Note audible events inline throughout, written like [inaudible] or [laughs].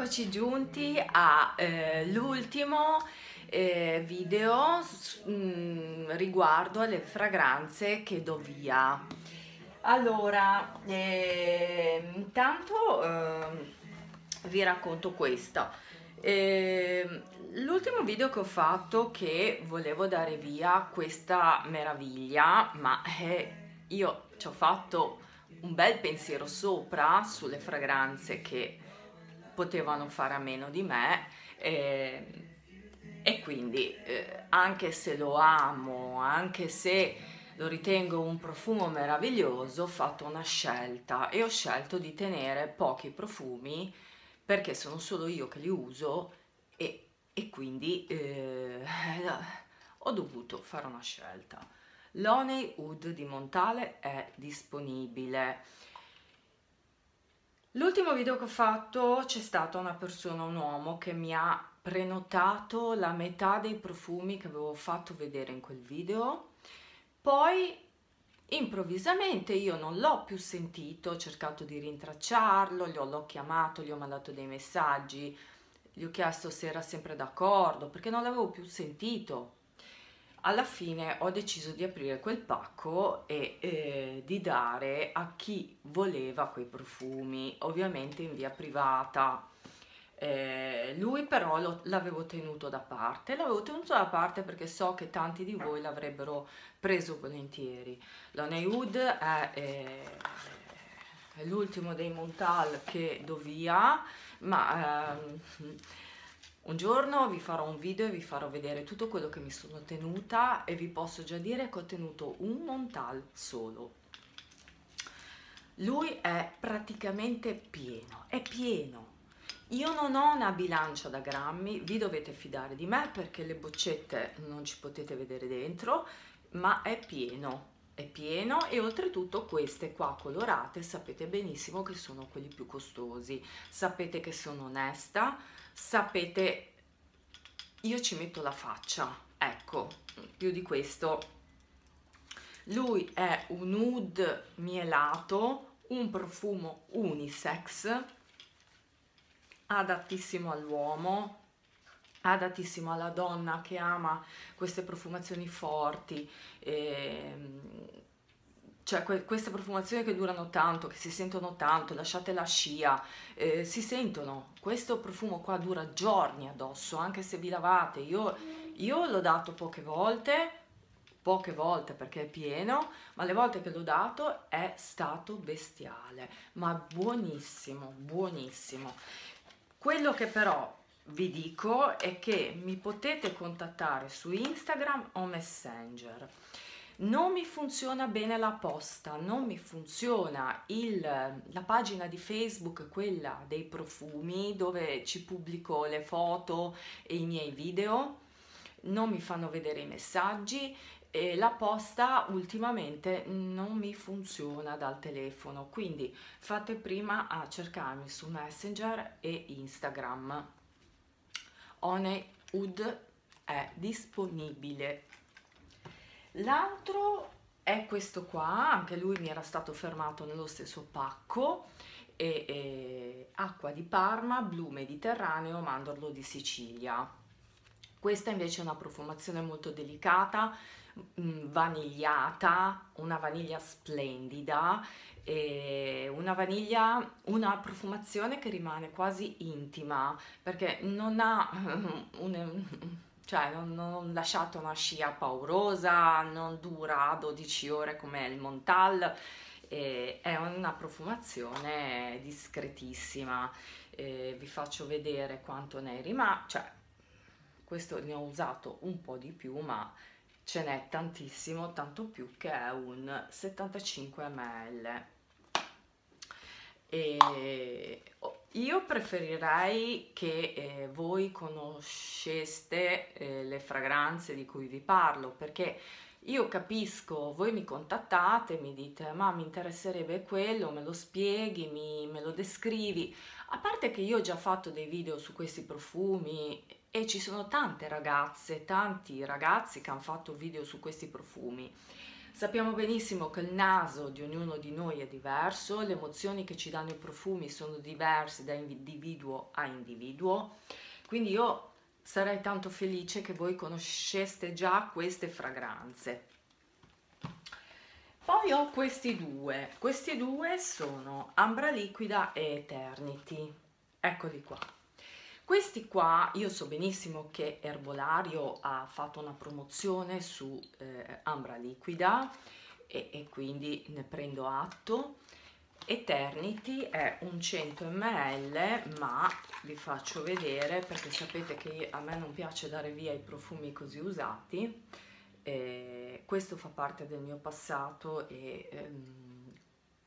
eccoci giunti all'ultimo eh, eh, video mh, mm, riguardo alle fragranze che do via. Allora, eh, intanto eh, vi racconto questo. Eh, l'ultimo video che ho fatto che volevo dare via questa meraviglia, ma eh, io ci ho fatto un bel pensiero sopra sulle fragranze che potevano fare a meno di me eh, e quindi eh, anche se lo amo, anche se lo ritengo un profumo meraviglioso, ho fatto una scelta e ho scelto di tenere pochi profumi perché sono solo io che li uso e, e quindi eh, [laughs] ho dovuto fare una scelta. L'Honey Wood di Montale è disponibile L'ultimo video che ho fatto c'è stata una persona, un uomo, che mi ha prenotato la metà dei profumi che avevo fatto vedere in quel video. Poi improvvisamente io non l'ho più sentito, ho cercato di rintracciarlo, l'ho chiamato, gli ho mandato dei messaggi, gli ho chiesto se era sempre d'accordo perché non l'avevo più sentito alla fine ho deciso di aprire quel pacco e eh, di dare a chi voleva quei profumi, ovviamente in via privata. Eh, lui però l'avevo tenuto da parte, l'avevo tenuto da parte perché so che tanti di voi l'avrebbero preso volentieri. L'Honey Wood è, eh, l'ultimo dei Montal che do via, ma... Ehm, un giorno vi farò un video e vi farò vedere tutto quello che mi sono tenuta e vi posso già dire che ho tenuto un montal solo. Lui è praticamente pieno, è pieno. Io non ho una bilancia da grammi, vi dovete fidare di me perché le boccette non ci potete vedere dentro, ma è pieno, è pieno e oltretutto queste qua colorate sapete benissimo che sono quelli più costosi, sapete che sono onesta, sapete, io ci metto la faccia, ecco, più di questo. Lui è un oud mielato, un profumo unisex, adattissimo all'uomo, adattissimo alla donna che ama queste profumazioni forti, ehm, cioè que queste profumazioni che durano tanto, che si sentono tanto, lasciate la scia, eh, si sentono. Questo profumo qua dura giorni addosso, anche se vi lavate. Io, io l'ho dato poche volte, poche volte perché è pieno, ma le volte che l'ho dato è stato bestiale, ma buonissimo, buonissimo. Quello che però vi dico è che mi potete contattare su Instagram o Messenger. Non mi funziona bene la posta, non mi funziona il, la pagina di Facebook, quella dei profumi, dove ci pubblico le foto e i miei video, non mi fanno vedere i messaggi e la posta ultimamente non mi funziona dal telefono, quindi fate prima a cercarmi su Messenger e Instagram. Honeywood è disponibile L'altro è questo qua, anche lui mi era stato fermato nello stesso pacco, e, e, acqua di Parma, blu mediterraneo, mandorlo di Sicilia. Questa invece è una profumazione molto delicata, mm, vanigliata, una vaniglia splendida, una vaniglia, una profumazione che rimane quasi intima perché non ha [laughs] un, cioè non, non lasciate una scia paurosa, non dura 12 ore come il Montal, è una profumazione discretissima, vi faccio vedere quanto ne è rimasto, cioè questo ne ho usato un po' di più ma ce n'è tantissimo, tanto più che è un 75 ml. E io preferirei che eh, voi conosceste eh, le fragranze di cui vi parlo perché io capisco, voi mi contattate, mi dite ma mi interesserebbe quello, me lo spieghi, mi, me lo descrivi. A parte che io ho già fatto dei video su questi profumi e ci sono tante ragazze, tanti ragazzi che hanno fatto video su questi profumi. Sappiamo benissimo che il naso di ognuno di noi è diverso, le emozioni che ci danno i profumi sono diverse da individuo a individuo, quindi io sarei tanto felice che voi conosceste già queste fragranze. Poi ho questi due, questi due sono Ambra Liquida e Eternity, eccoli qua. Questi qua, io so benissimo che Erbolario ha fatto una promozione su eh, Ambra Liquida e, e quindi ne prendo atto. Eternity è un 100 ml ma vi faccio vedere perché sapete che a me non piace dare via i profumi così usati eh, questo fa parte del mio passato e ehm,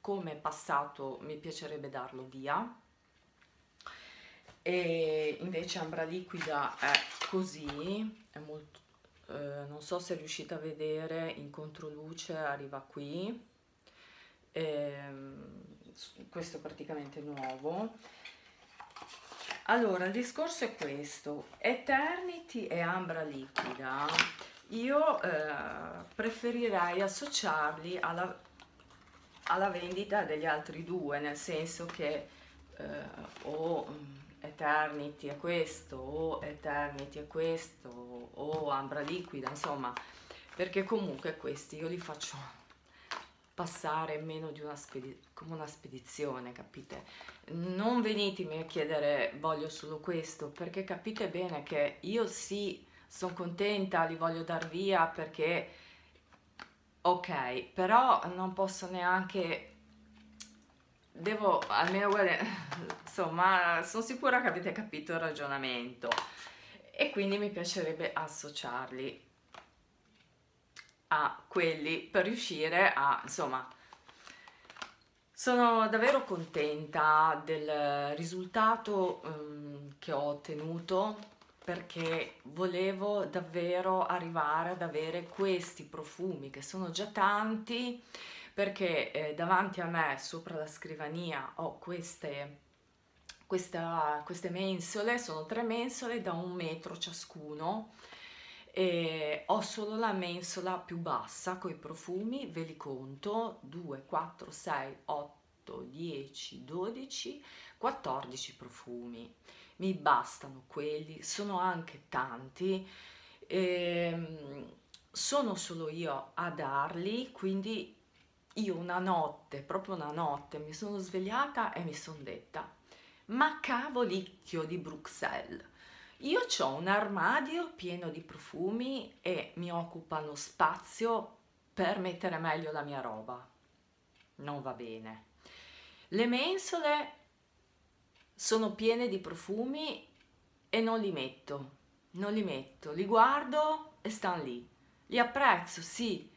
come passato mi piacerebbe darlo via e invece Ambra Liquida è così, è molto, eh, non so se riuscite a vedere in controluce, arriva qui, eh, questo è praticamente nuovo. Allora, il discorso è questo, Eternity e Ambra Liquida, io eh, preferirei associarli alla, alla vendita degli altri due, nel senso che eh, o mm, Eternity è questo, o Eternity è questo, o Ambra Liquida, insomma, perché comunque questi io li faccio passare meno di una spedizione, come una spedizione, capite? Non venitemi a chiedere voglio solo questo, perché capite bene che io sì, sono contenta, li voglio dar via perché ok, però non posso neanche devo almeno guardare, [laughs] insomma, sono sicura che avete capito il ragionamento. E quindi mi piacerebbe associarli a quelli per riuscire a, insomma, sono davvero contenta del risultato um, che ho ottenuto perché volevo davvero arrivare ad avere questi profumi che sono già tanti perché eh, davanti a me sopra la scrivania ho queste, questa, queste mensole, sono tre mensole da un metro ciascuno e ho solo la mensola più bassa con i profumi, ve li conto, 2, 4, 6, 8, 10, 12, 14 profumi. Mi bastano quelli, sono anche tanti, ehm, sono solo io a darli, quindi io una notte, proprio una notte, mi sono svegliata e mi sono detta, ma cavolicchio di Bruxelles, io ho un armadio pieno di profumi e mi occupano spazio per mettere meglio la mia roba. Non va bene. Le mensole sono piene di profumi e non li metto, non li metto, li guardo e stanno lì. Li apprezzo, sì,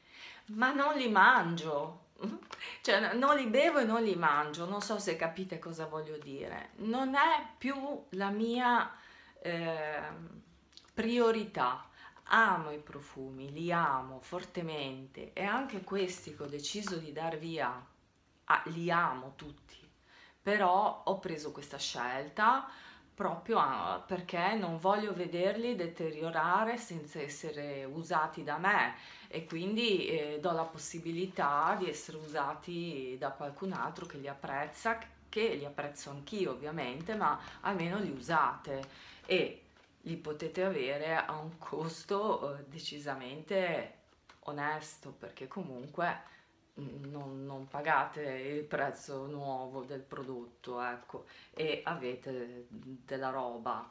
ma non li mangio, [laughs] cioè non li bevo e non li mangio, non so se capite cosa voglio dire, non è più la mia eh, priorità. Amo i profumi, li amo fortemente e anche questi che ho deciso di dar via, ah, li amo tutti, però ho preso questa scelta proprio a, perché non voglio vederli deteriorare senza essere usati da me e quindi eh, do la possibilità di essere usati da qualcun altro che li apprezza, che li apprezzo anch'io ovviamente, ma almeno li usate e li potete avere a un costo eh, decisamente onesto perché comunque non, non, pagate il prezzo nuovo del prodotto ecco e avete della roba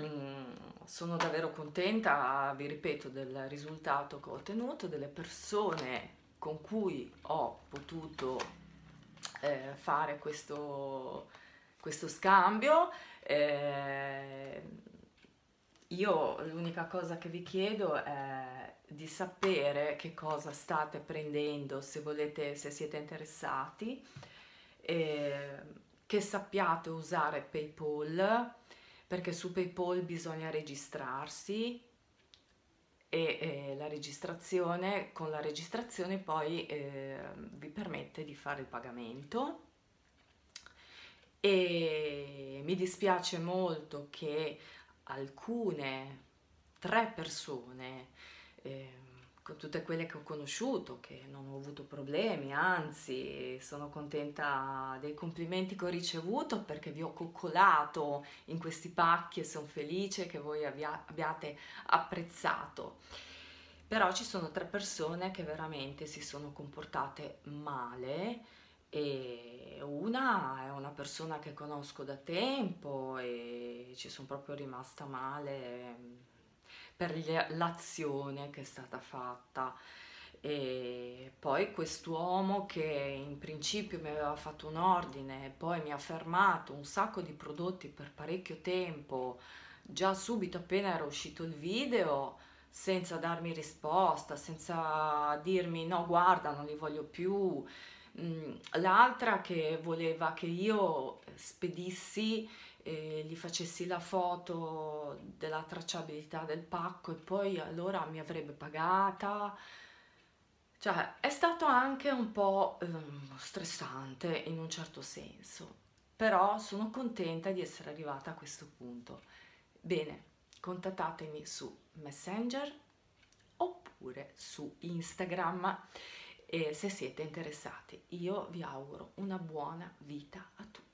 Mm, sono davvero contenta, vi ripeto, del risultato che ho ottenuto, delle persone con cui ho potuto eh, fare questo, questo scambio. Eh, io l'unica cosa che vi chiedo è di sapere che cosa state prendendo, se volete, se siete interessati, eh, che sappiate usare PayPal perché su PayPal bisogna registrarsi e eh, la registrazione, con la registrazione poi eh, vi permette di fare il pagamento. E mi dispiace molto che alcune tre persone eh, con tutte quelle che ho conosciuto, che non ho avuto problemi, anzi sono contenta dei complimenti che ho ricevuto perché vi ho coccolato in questi pacchi e sono felice che voi abbia, abbiate apprezzato. Però ci sono tre persone che veramente si sono comportate male e una è persona che conosco da tempo e ci sono proprio rimasta male per l'azione che è stata fatta. E poi quest'uomo che in principio mi aveva fatto un ordine, poi mi ha fermato un sacco di prodotti per parecchio tempo, già subito appena era uscito il video, senza darmi risposta, senza dirmi no guarda non li voglio più. L'altra che voleva che io spedissi e gli facessi la foto della tracciabilità del pacco e poi allora mi avrebbe pagata. Cioè, è stato anche un po' eh, stressante in un certo senso, però sono contenta di essere arrivata a questo punto. Bene, contattatemi su Messenger oppure su Instagram e se siete interessati. Io vi auguro una buona vita a tutti.